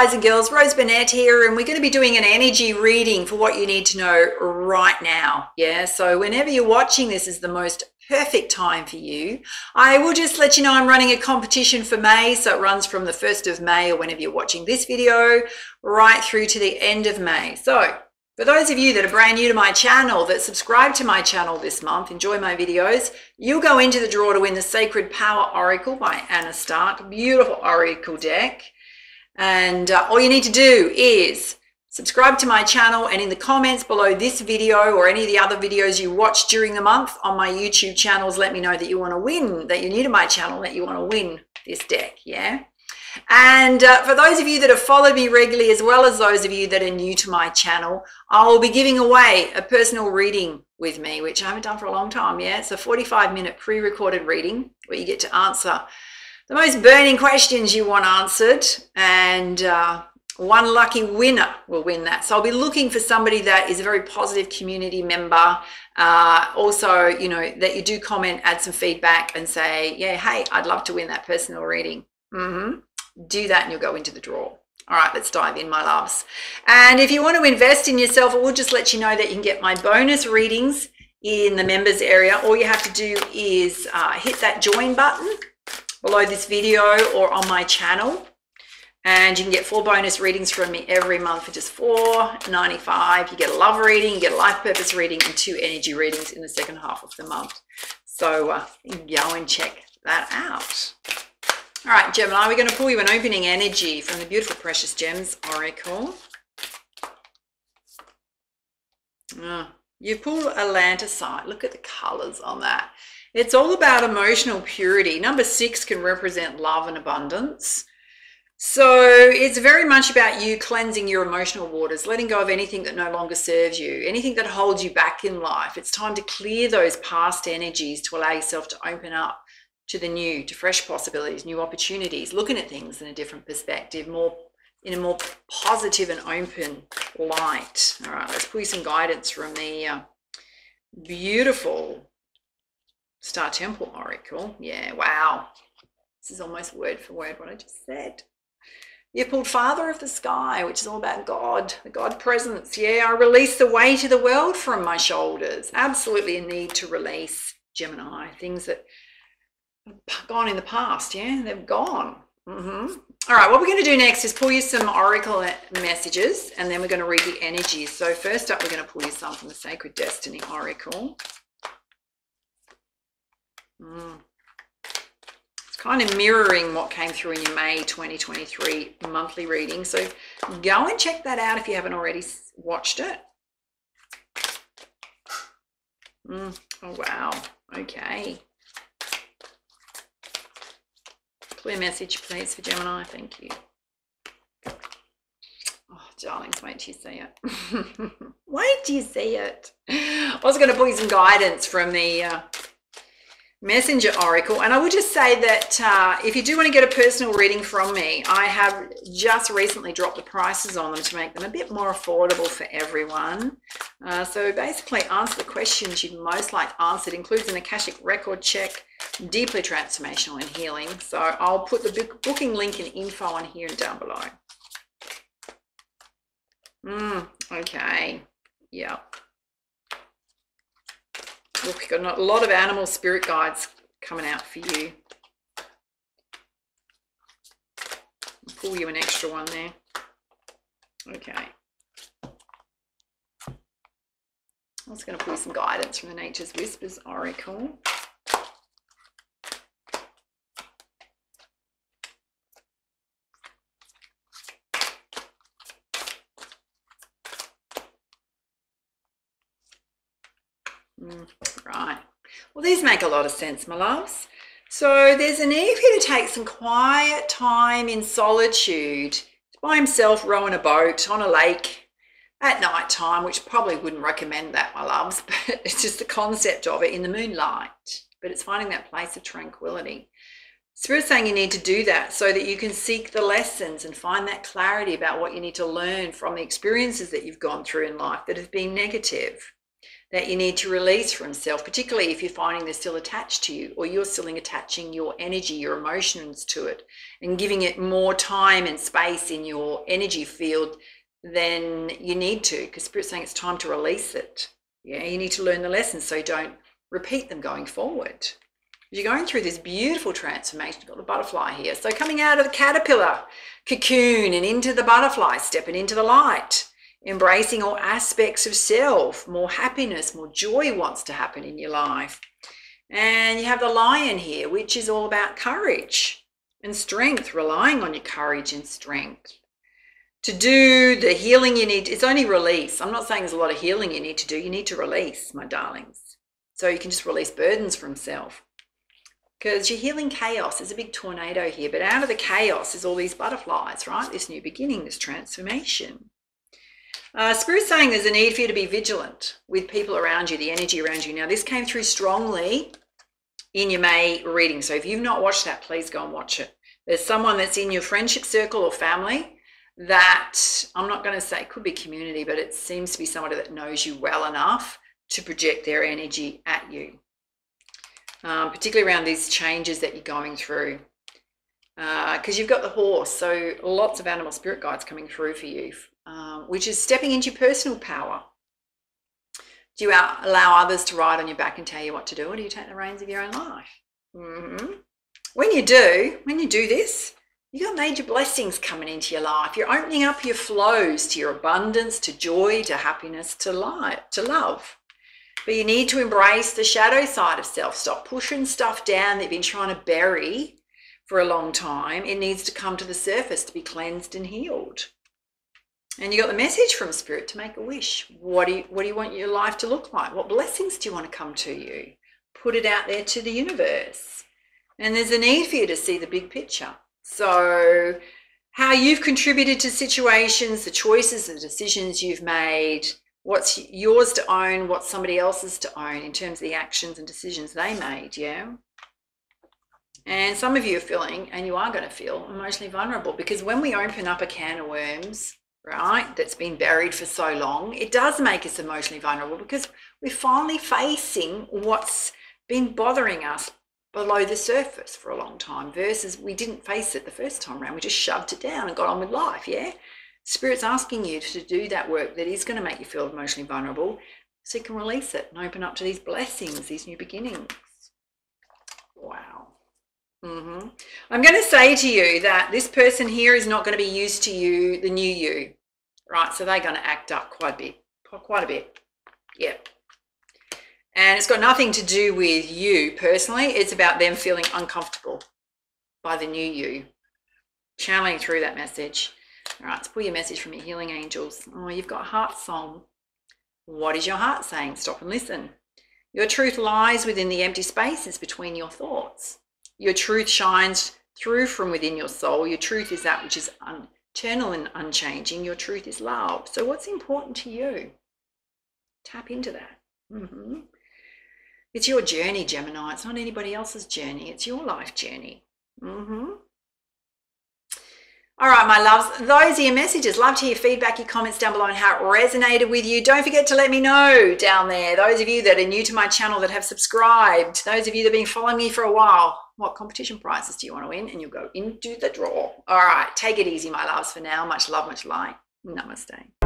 guys and girls, Rose Burnett here, and we're going to be doing an energy reading for what you need to know right now. Yeah, so whenever you're watching this is the most perfect time for you. I will just let you know I'm running a competition for May, so it runs from the 1st of May or whenever you're watching this video right through to the end of May. So for those of you that are brand new to my channel, that subscribe to my channel this month, enjoy my videos, you'll go into the draw to win the Sacred Power Oracle by Anna Stark. Beautiful Oracle deck. And uh, all you need to do is subscribe to my channel and in the comments below this video or any of the other videos you watch during the month on my YouTube channels, let me know that you want to win, that you're new to my channel, that you want to win this deck, yeah? And uh, for those of you that have followed me regularly, as well as those of you that are new to my channel, I will be giving away a personal reading with me, which I haven't done for a long time. Yeah, it's a 45 minute pre recorded reading where you get to answer the most burning questions you want answered, and uh, one lucky winner will win that. So I'll be looking for somebody that is a very positive community member. Uh, also, you know, that you do comment, add some feedback, and say, yeah, hey, I'd love to win that personal reading. Mm-hmm. Do that, and you'll go into the draw. All right, let's dive in, my loves. And if you want to invest in yourself, I will just let you know that you can get my bonus readings in the members area. All you have to do is uh, hit that join button below this video or on my channel. And you can get four bonus readings from me every month for just $4.95. You get a love reading, you get a life purpose reading, and two energy readings in the second half of the month. So uh, go and check that out. All right, Gemini, we're going to pull you an opening energy from the beautiful Precious Gems Oracle. Oh, you pull Atlantisite. Look at the colors on that. It's all about emotional purity. Number six can represent love and abundance. So it's very much about you cleansing your emotional waters, letting go of anything that no longer serves you, anything that holds you back in life. It's time to clear those past energies to allow yourself to open up to the new, to fresh possibilities, new opportunities, looking at things in a different perspective, more in a more positive and open light. All right, let's pull you some guidance from the uh, beautiful Star Temple Oracle. Yeah, wow. This is almost word for word what I just said. You pulled Father of the Sky, which is all about God, the God presence. Yeah, I release the weight of the world from my shoulders. Absolutely a need to release Gemini, things that have gone in the past. Yeah, they've gone. Mm-hmm. All right, what we're going to do next is pull you some oracle messages, and then we're going to read the energies. So first up, we're going to pull you some from the Sacred Destiny Oracle. Mm. It's kind of mirroring what came through in your May 2023 monthly reading. So go and check that out if you haven't already watched it. Mm. Oh, wow. Okay. Clear message, please, for Gemini. Thank you. Oh, darlings, wait till you see it. wait till you see it. I was going to pull you some guidance from the uh, Messenger Oracle. And I would just say that uh, if you do want to get a personal reading from me, I have just recently dropped the prices on them to make them a bit more affordable for everyone. Uh, so basically answer the questions you'd most like answered, includes an Akashic record check, deeply transformational and healing. So I'll put the booking link and info on here and down below. Mm, okay. Yep. Look, we've got a lot of animal spirit guides coming out for you. I'll pull you an extra one there. Okay. I'm just going to pull some guidance from the Nature's Whispers Oracle. Right. Well, these make a lot of sense, my loves. So there's a need for you to take some quiet time in solitude by himself rowing a boat on a lake at night time, which probably wouldn't recommend that, my loves, but it's just the concept of it in the moonlight. But it's finding that place of tranquility. Spirit's saying you need to do that so that you can seek the lessons and find that clarity about what you need to learn from the experiences that you've gone through in life that have been negative that you need to release from self, particularly if you're finding they're still attached to you or you're still attaching your energy, your emotions to it, and giving it more time and space in your energy field than you need to, because Spirit's saying it's time to release it. Yeah, you need to learn the lessons so don't repeat them going forward. You're going through this beautiful transformation. You've got the butterfly here. So coming out of the caterpillar cocoon and into the butterfly, stepping into the light embracing all aspects of self, more happiness, more joy wants to happen in your life. And you have the lion here, which is all about courage and strength, relying on your courage and strength. To do the healing you need, it's only release. I'm not saying there's a lot of healing you need to do. You need to release, my darlings. So you can just release burdens from self. Because you're healing chaos. There's a big tornado here, but out of the chaos is all these butterflies, right? This new beginning, this transformation. Uh, Spirit's saying there's a need for you to be vigilant with people around you, the energy around you. Now, this came through strongly in your May reading. So if you've not watched that, please go and watch it. There's someone that's in your friendship circle or family that I'm not going to say it could be community, but it seems to be somebody that knows you well enough to project their energy at you, um, particularly around these changes that you're going through. Because uh, you've got the horse, so lots of animal spirit guides coming through for you um, which is stepping into your personal power. Do you allow others to ride on your back and tell you what to do, or do you take the reins of your own life? Mm-hmm. When you do, when you do this, you got major blessings coming into your life. You're opening up your flows to your abundance, to joy, to happiness, to light, to love. But you need to embrace the shadow side of self. Stop pushing stuff down that you've been trying to bury for a long time. It needs to come to the surface to be cleansed and healed. And you got the message from spirit to make a wish. What do you what do you want your life to look like? What blessings do you want to come to you? Put it out there to the universe. And there's a need for you to see the big picture. So how you've contributed to situations, the choices, the decisions you've made, what's yours to own, what's somebody else's to own in terms of the actions and decisions they made, yeah? And some of you are feeling, and you are going to feel emotionally vulnerable because when we open up a can of worms, right, that's been buried for so long, it does make us emotionally vulnerable because we're finally facing what's been bothering us below the surface for a long time versus we didn't face it the first time around. We just shoved it down and got on with life, yeah? Spirit's asking you to do that work that is going to make you feel emotionally vulnerable so you can release it and open up to these blessings, these new beginnings. Mm-hmm. I'm going to say to you that this person here is not going to be used to you, the new you, right? So they're going to act up quite a bit, quite a bit. Yep. And it's got nothing to do with you personally. It's about them feeling uncomfortable by the new you. Channeling through that message. All right, let's pull your message from your healing angels. Oh, you've got heart song. What is your heart saying? Stop and listen. Your truth lies within the empty spaces between your thoughts. Your truth shines through from within your soul. Your truth is that which is eternal and unchanging. Your truth is love. So, what's important to you? Tap into that. Mm-hmm. It's your journey, Gemini. It's not anybody else's journey. It's your life journey. Mm-hmm. All right, my loves, those are your messages. Love to hear feedback, your comments down below and how it resonated with you. Don't forget to let me know down there. Those of you that are new to my channel that have subscribed, those of you that have been following me for a while, what competition prizes do you want to win? And you'll go into the draw. All right, take it easy, my loves, for now. Much love, much light. Namaste.